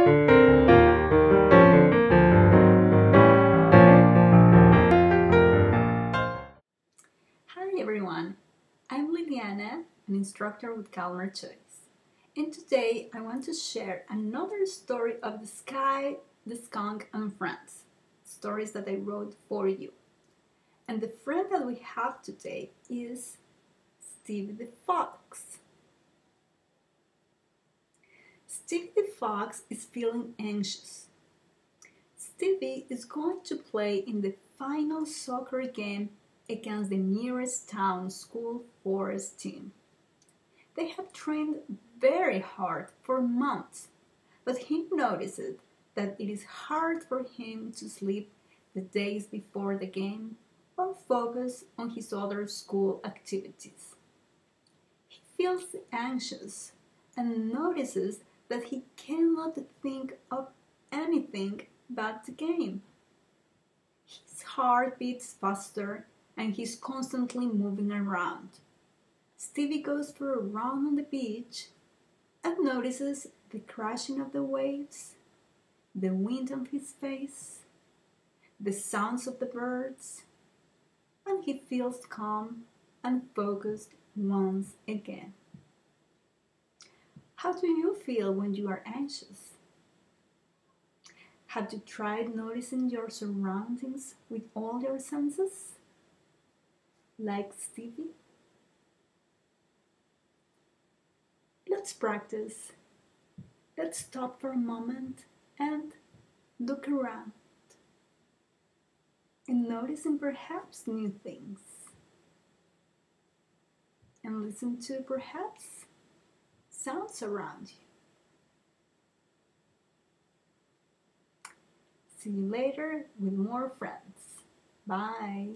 Hi everyone, I'm Liliana, an instructor with Calmer Choice. And today I want to share another story of the sky, the skunk, and friends. Stories that I wrote for you. And the friend that we have today is Stevie the Fox. Stevie the Fox is feeling anxious. Stevie is going to play in the final soccer game against the nearest town school forest team. They have trained very hard for months, but he notices that it is hard for him to sleep the days before the game or focus on his other school activities. He feels anxious and notices that he cannot think of anything but the game. His heart beats faster and he's constantly moving around. Stevie goes for a run on the beach and notices the crashing of the waves, the wind on his face, the sounds of the birds, and he feels calm and focused once again. How do you feel when you are anxious? Have you tried noticing your surroundings with all your senses? like Stevie? Let's practice. Let's stop for a moment and look around and noticing perhaps new things and listen to perhaps sounds around you. See you later with more friends. Bye.